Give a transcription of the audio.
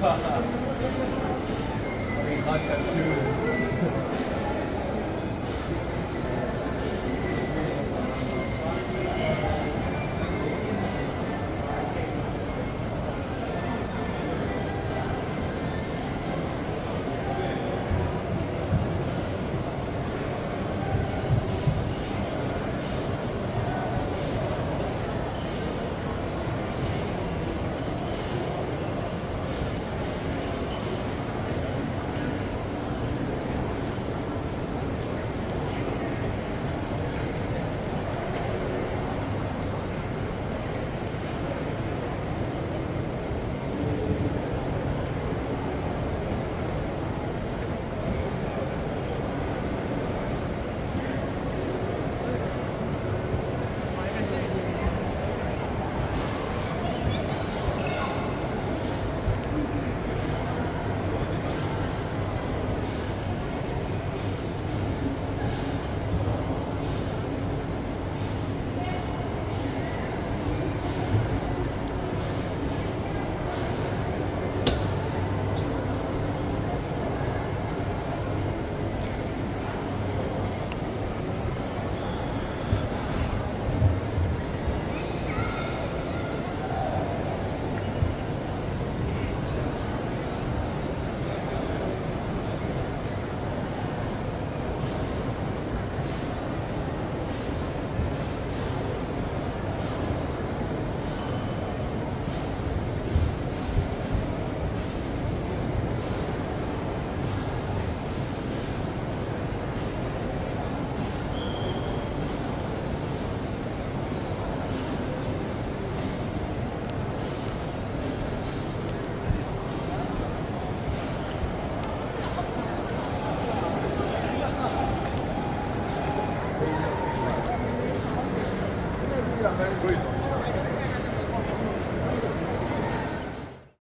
Oh, God. I también, Ruiz.